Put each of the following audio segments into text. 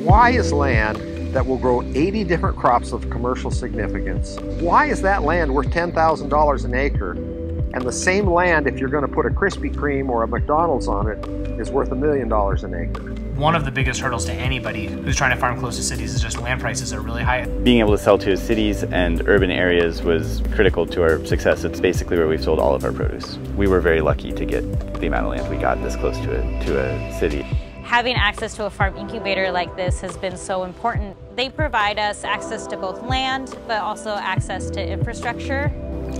Why is land that will grow 80 different crops of commercial significance, why is that land worth $10,000 an acre? And the same land, if you're going to put a Krispy Kreme or a McDonald's on it, is worth a million dollars an acre. One of the biggest hurdles to anybody who's trying to farm close to cities is just land prices are really high. Being able to sell to cities and urban areas was critical to our success. It's basically where we've sold all of our produce. We were very lucky to get the amount of land we got this close to a, to a city. Having access to a farm incubator like this has been so important. They provide us access to both land, but also access to infrastructure.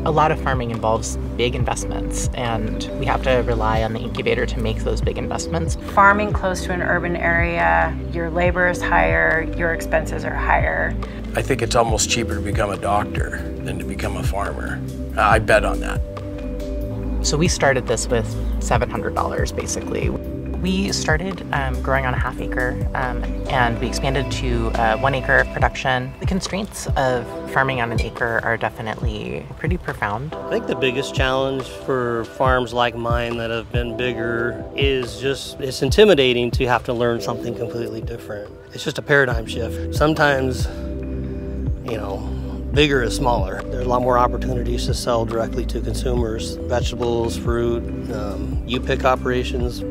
A lot of farming involves big investments, and we have to rely on the incubator to make those big investments. Farming close to an urban area, your labor is higher, your expenses are higher. I think it's almost cheaper to become a doctor than to become a farmer. I bet on that. So we started this with $700 basically. We started um, growing on a half acre um, and we expanded to uh, one acre of production. The constraints of farming on an acre are definitely pretty profound. I think the biggest challenge for farms like mine that have been bigger is just it's intimidating to have to learn something completely different. It's just a paradigm shift. Sometimes, you know, bigger is smaller. There's a lot more opportunities to sell directly to consumers, vegetables, fruit, um, U-pick operations.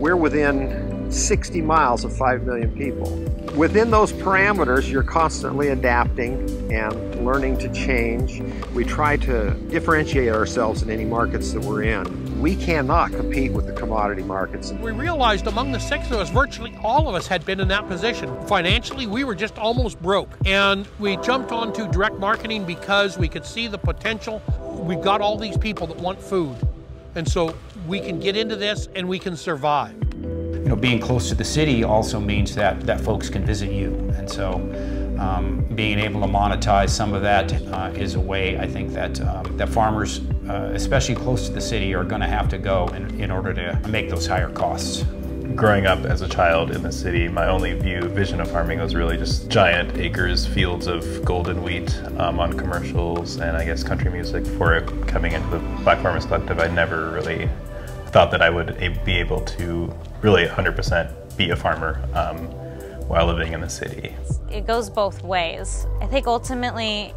We're within 60 miles of 5 million people. Within those parameters, you're constantly adapting and learning to change. We try to differentiate ourselves in any markets that we're in. We cannot compete with the commodity markets. We realized among the six of us, virtually all of us had been in that position. Financially, we were just almost broke. And we jumped onto direct marketing because we could see the potential. We've got all these people that want food. And so we can get into this and we can survive. You know, being close to the city also means that, that folks can visit you. And so um, being able to monetize some of that uh, is a way I think that, um, that farmers, uh, especially close to the city, are going to have to go in, in order to make those higher costs growing up as a child in the city, my only view, vision of farming was really just giant acres, fields of golden wheat um, on commercials and I guess country music. Before coming into the Black Farmers Collective, I never really thought that I would be able to really 100% be a farmer um, while living in the city. It goes both ways. I think ultimately,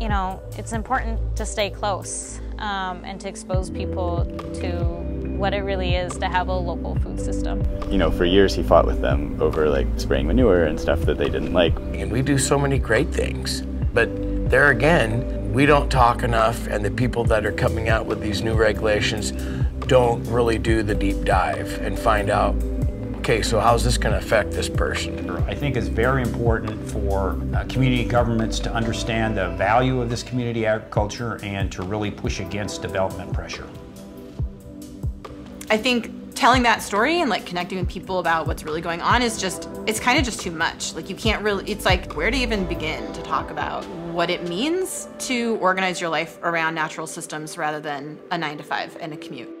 you know, it's important to stay close um, and to expose people to what it really is to have a local food system. You know, for years he fought with them over like spraying manure and stuff that they didn't like. And we do so many great things, but there again, we don't talk enough and the people that are coming out with these new regulations don't really do the deep dive and find out okay, so how's this going to affect this person? I think it's very important for uh, community governments to understand the value of this community agriculture and to really push against development pressure. I think telling that story and like connecting with people about what's really going on is just it's kind of just too much. Like you can't really it's like where to even begin to talk about what it means to organize your life around natural systems rather than a nine to five and a commute